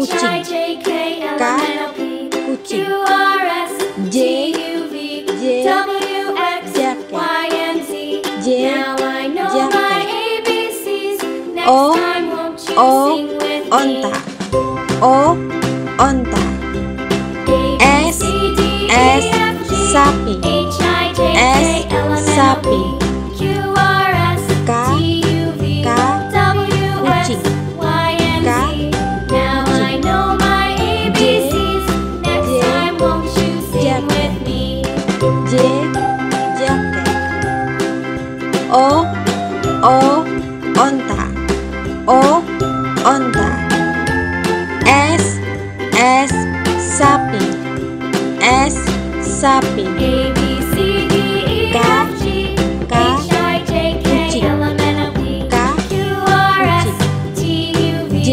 kucing. K kucing. J. J. Z. J. Jaket O. O. onta. O. Onta. S, sapi. S, sapi. A, B, C, D, E, K, F, G, K, H, I, J, K, kucing. L, M, N, O, P, K, Q, R, S, T, U, V, J,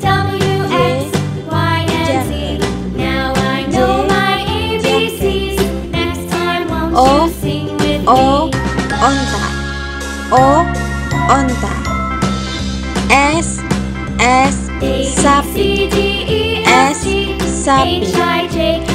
W, X, Y, and Z. Now I know J, my ABCs. Next time won't O, you sing with O, me? onta. O, onta. Sapi. C,